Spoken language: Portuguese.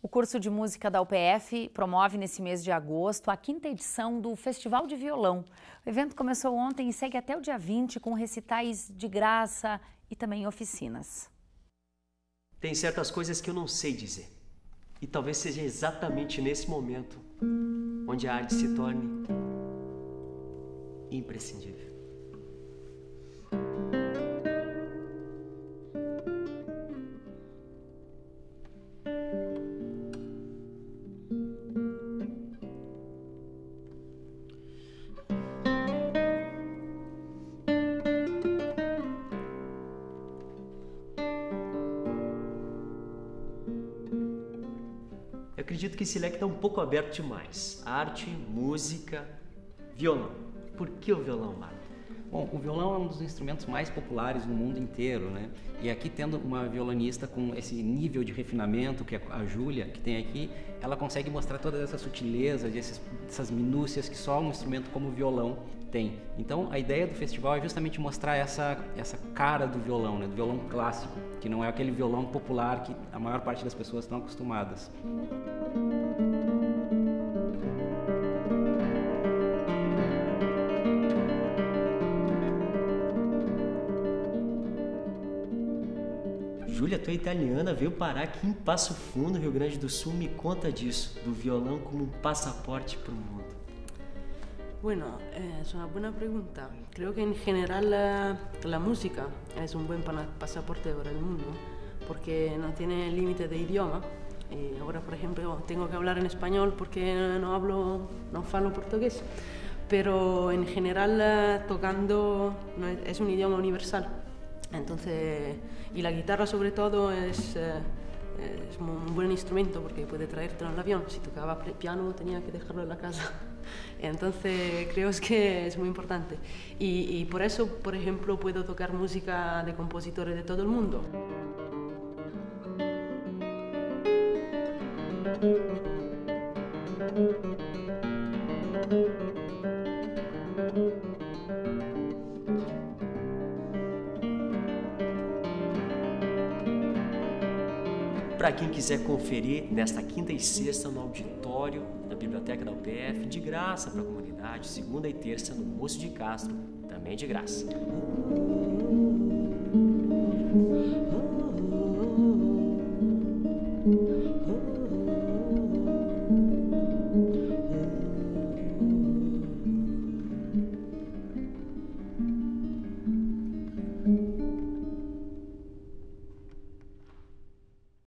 O curso de música da UPF promove nesse mês de agosto a quinta edição do Festival de Violão. O evento começou ontem e segue até o dia 20 com recitais de graça e também oficinas. Tem certas coisas que eu não sei dizer. E talvez seja exatamente nesse momento onde a arte se torne imprescindível. Eu acredito que esse leque está um pouco aberto demais. Arte, música, violão. Por que o violão, Marco? Bom, o violão é um dos instrumentos mais populares no mundo inteiro, né? E aqui tendo uma violonista com esse nível de refinamento que é a Júlia, que tem aqui, ela consegue mostrar todas essas sutilezas, essas, minúcias que só um instrumento como o violão tem. Então, a ideia do festival é justamente mostrar essa essa cara do violão, né? Do violão clássico, que não é aquele violão popular que a maior parte das pessoas estão acostumadas. Júlia, tu é italiana, veio parar aqui em Passo Fundo, Rio Grande do Sul. Me conta disso, do violão como um passaporte para o mundo. Bueno, eh, es una buena pregunta. Creo que en general la, la música es un buen pasaporte para el mundo porque no tiene límite de idioma. Y ahora, por ejemplo, tengo que hablar en español porque no hablo, no falo portugués. Pero en general, eh, tocando es un idioma universal. Entonces, y la guitarra sobre todo es, eh, es un buen instrumento porque puede traértelo en el avión. Si tocaba piano tenía que dejarlo en la casa. Entonces creo que es muy importante. Y, y por eso, por ejemplo, puedo tocar música de compositores de todo el mundo. Para quem quiser conferir nesta quinta e sexta no auditório da Biblioteca da UPF, de graça para a comunidade, segunda e terça no Moço de Castro, também de graça.